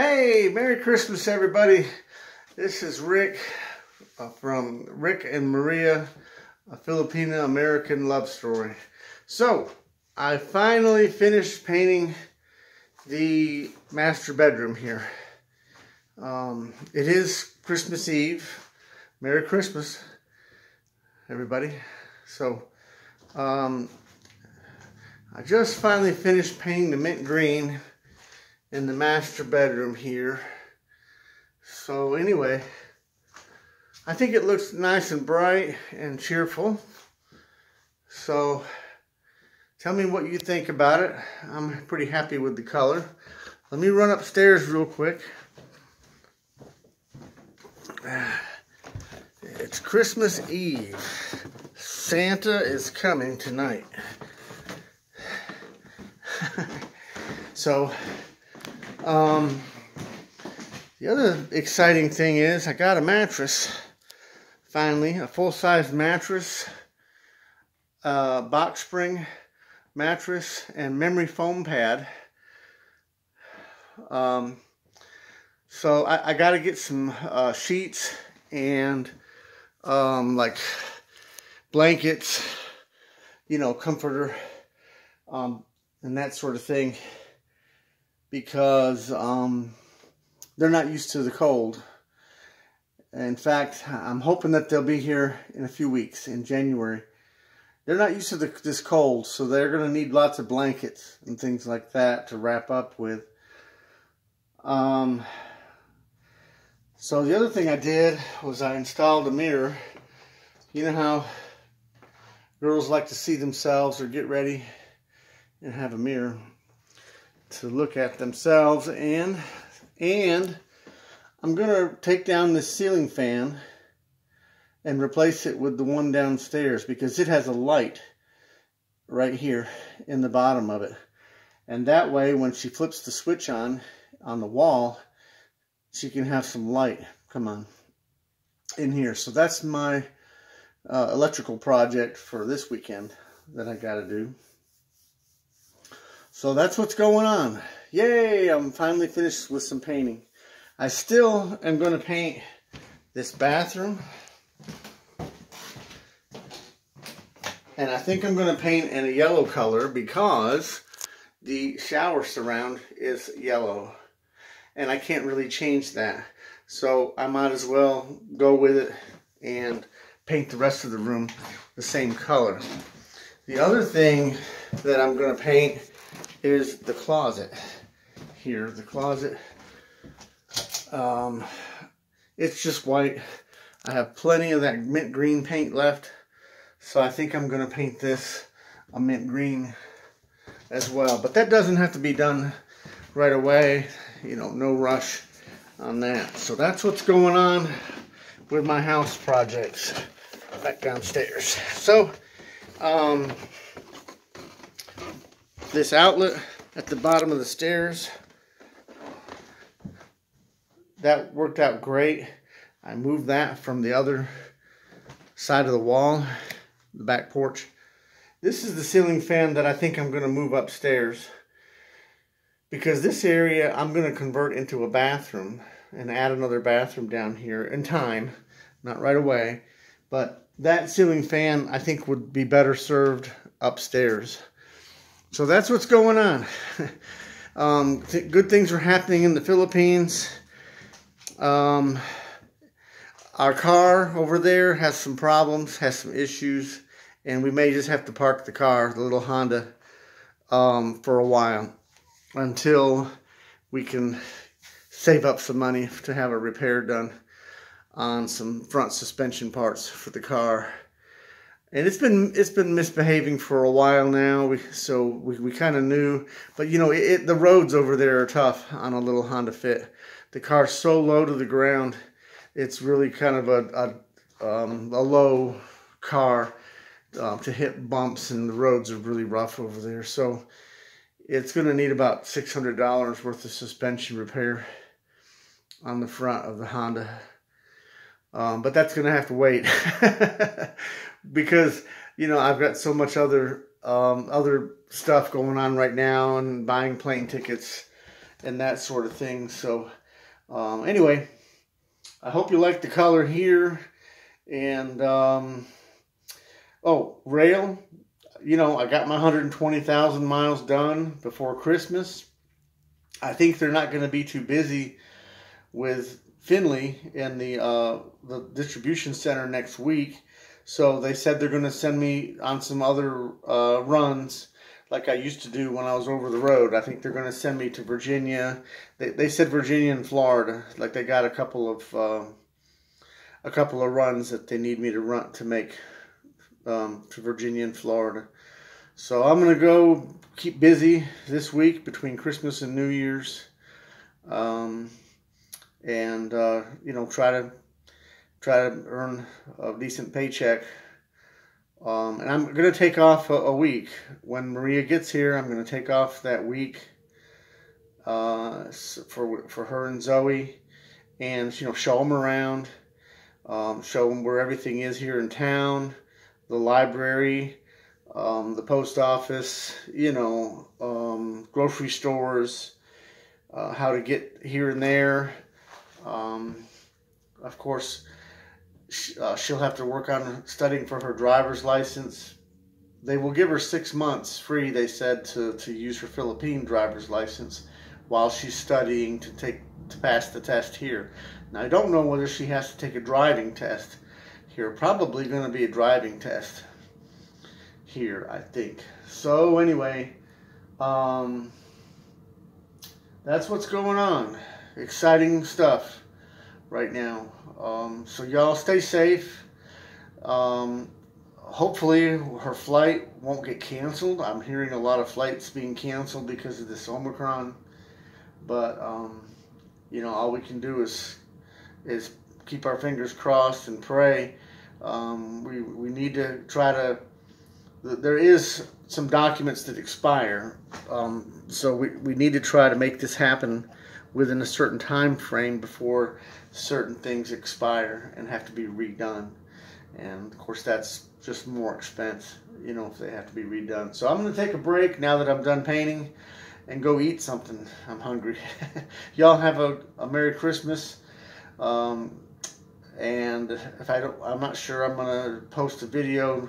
Hey, Merry Christmas, everybody. This is Rick uh, from Rick and Maria, a Filipino American love story. So, I finally finished painting the master bedroom here. Um, it is Christmas Eve. Merry Christmas, everybody. So, um, I just finally finished painting the mint green in the master bedroom here. So anyway, I think it looks nice and bright and cheerful. So tell me what you think about it. I'm pretty happy with the color. Let me run upstairs real quick. It's Christmas Eve. Santa is coming tonight. so um, the other exciting thing is I got a mattress, finally, a full-size mattress, uh, box spring mattress, and memory foam pad. Um, so I, I got to get some uh, sheets and um, like blankets, you know, comforter, um, and that sort of thing because um, they're not used to the cold. In fact, I'm hoping that they'll be here in a few weeks, in January. They're not used to the, this cold, so they're going to need lots of blankets and things like that to wrap up with. Um, so the other thing I did was I installed a mirror. You know how girls like to see themselves or get ready and have a mirror to look at themselves and and I'm gonna take down this ceiling fan and replace it with the one downstairs because it has a light right here in the bottom of it. And that way when she flips the switch on on the wall she can have some light come on in here. So that's my uh, electrical project for this weekend that I got to do so that's what's going on. Yay, I'm finally finished with some painting. I still am going to paint this bathroom. And I think I'm going to paint in a yellow color because the shower surround is yellow. And I can't really change that. So I might as well go with it and paint the rest of the room the same color. The other thing that I'm going to paint is the closet here. The closet, um, it's just white. I have plenty of that mint green paint left. So I think I'm going to paint this a mint green as well. But that doesn't have to be done right away. You know, no rush on that. So that's what's going on with my house projects back downstairs. So, um, this outlet at the bottom of the stairs. That worked out great. I moved that from the other side of the wall, the back porch. This is the ceiling fan that I think I'm going to move upstairs because this area I'm going to convert into a bathroom and add another bathroom down here in time, not right away. But that ceiling fan I think would be better served upstairs. So that's what's going on. um, th good things are happening in the Philippines. Um, our car over there has some problems, has some issues, and we may just have to park the car, the little Honda, um, for a while until we can save up some money to have a repair done on some front suspension parts for the car and it's been it's been misbehaving for a while now. We, so we, we kind of knew, but you know, it, it, the roads over there are tough on a little Honda Fit. The car's so low to the ground, it's really kind of a a, um, a low car um, to hit bumps, and the roads are really rough over there. So it's going to need about six hundred dollars worth of suspension repair on the front of the Honda. Um, but that's going to have to wait. because you know I've got so much other um, other stuff going on right now and buying plane tickets and that sort of thing. So um, anyway, I hope you like the color here. And um, oh, rail. You know, I got my 120,000 miles done before Christmas. I think they're not going to be too busy with Finley in the uh, the distribution center next week. So they said they're going to send me on some other uh, runs like I used to do when I was over the road. I think they're going to send me to Virginia. They, they said Virginia and Florida. Like they got a couple of uh, a couple of runs that they need me to run to make um, to Virginia and Florida. So I'm going to go keep busy this week between Christmas and New Year's, um, and uh, you know try to try to earn a decent paycheck um, and I'm going to take off a, a, week. When Maria gets here, I'm going to take off that week uh, for, for her and Zoe and, you know, show them around, um, show them where everything is here in town, the library, um, the post office, you know, um, grocery stores, uh, how to get here and there. Um, of course, uh, she'll have to work on studying for her driver's license. They will give her six months free, they said, to, to use her Philippine driver's license while she's studying to take to pass the test here. Now I don't know whether she has to take a driving test here. Probably going to be a driving test here, I think. So anyway, um, that's what's going on. Exciting stuff right now. Um, so y'all stay safe. Um, hopefully her flight won't get canceled. I'm hearing a lot of flights being canceled because of this Omicron. But um, you know, all we can do is is keep our fingers crossed and pray. Um, we we need to try to. There is some documents that expire, um, so we, we need to try to make this happen within a certain time frame before certain things expire and have to be redone. And of course, that's just more expense, you know, if they have to be redone. So I'm going to take a break now that I'm done painting and go eat something. I'm hungry. Y'all have a, a Merry Christmas. Um, and if I don't, I'm not sure I'm gonna post a video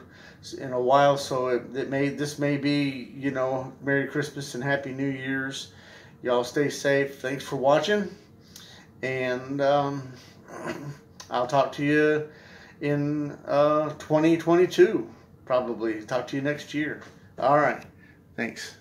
in a while, so it, it may this may be you know Merry Christmas and Happy New Year's. Y'all stay safe. Thanks for watching. And um, I'll talk to you in uh, 2022, probably. Talk to you next year. All right. Thanks.